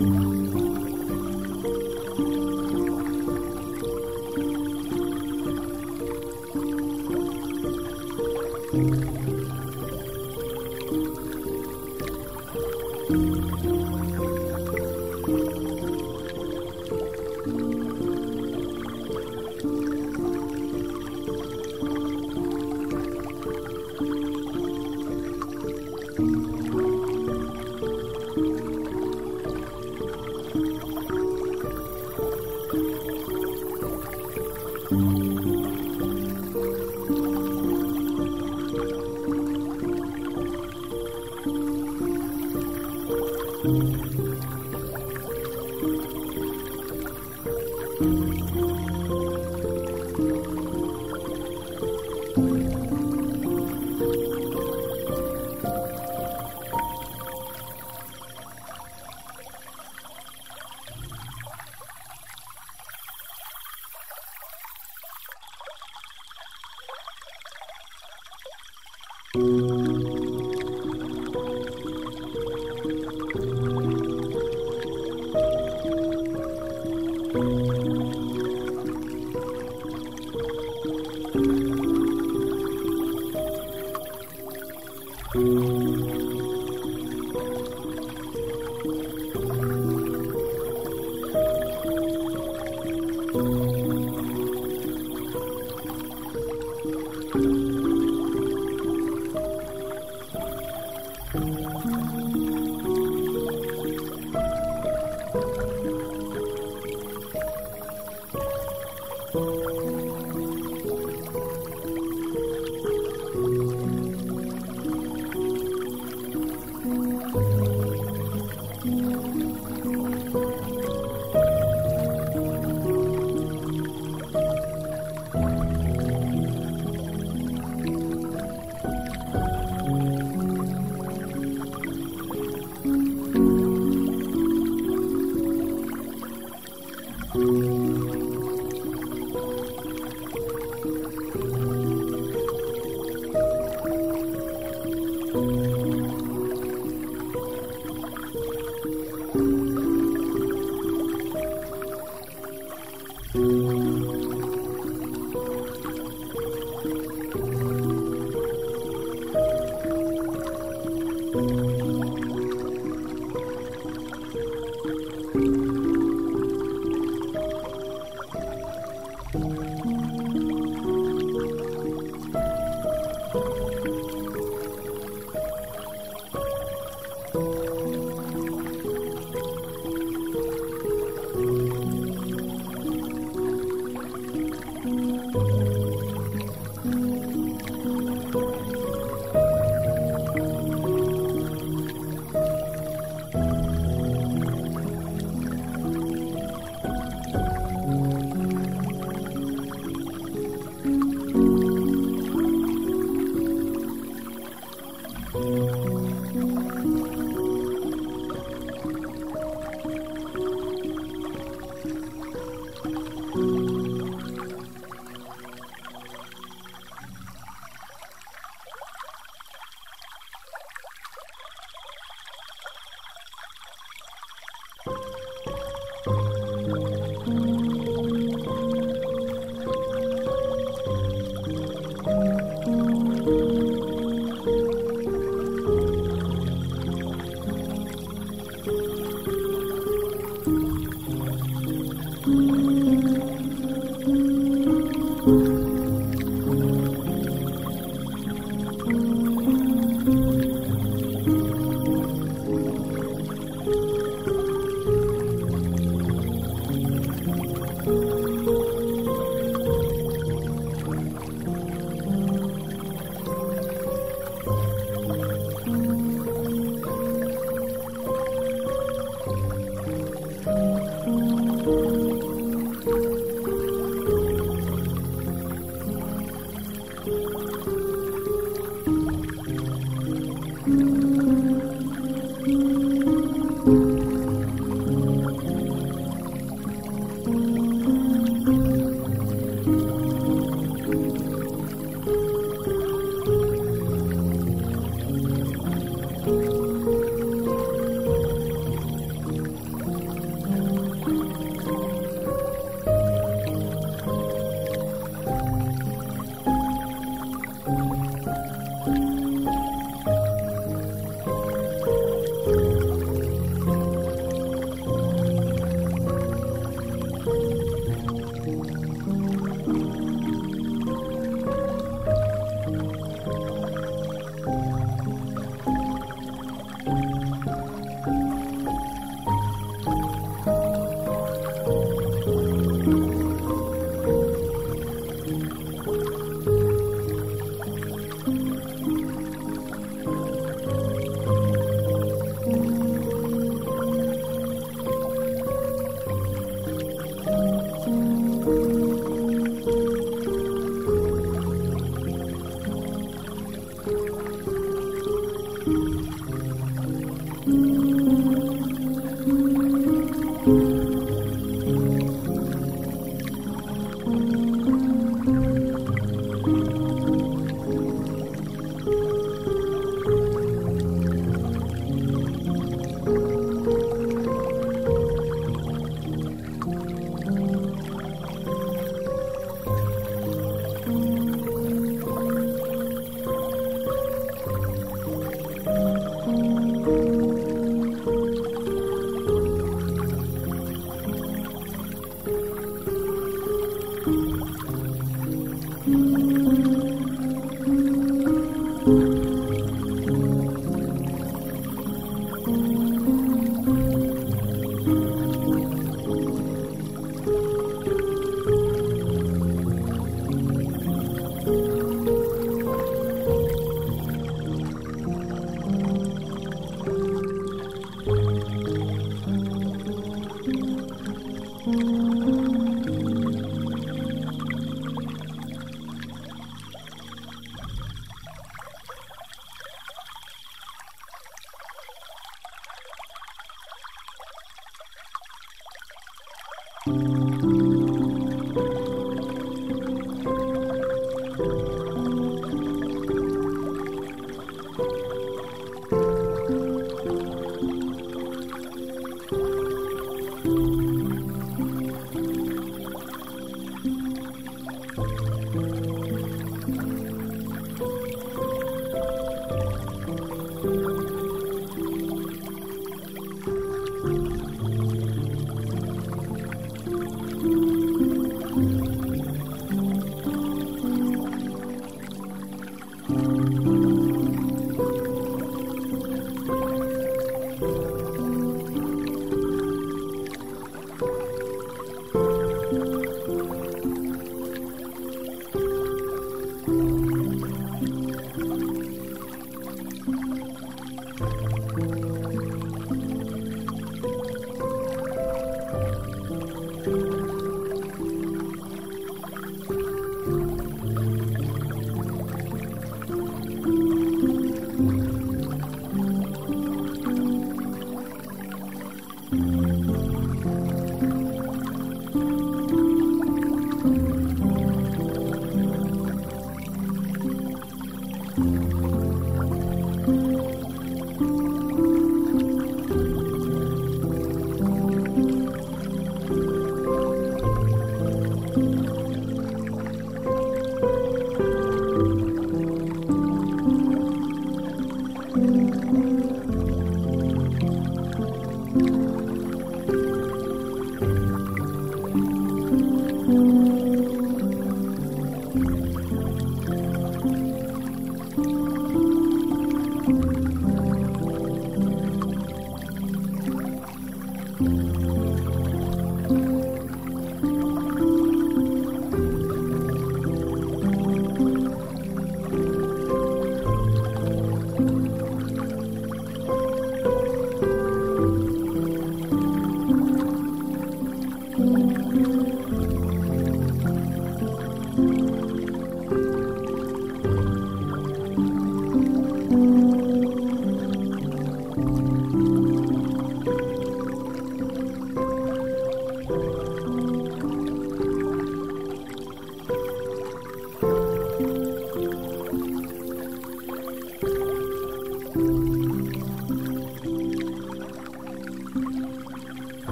Mm-hmm.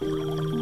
Música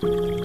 Música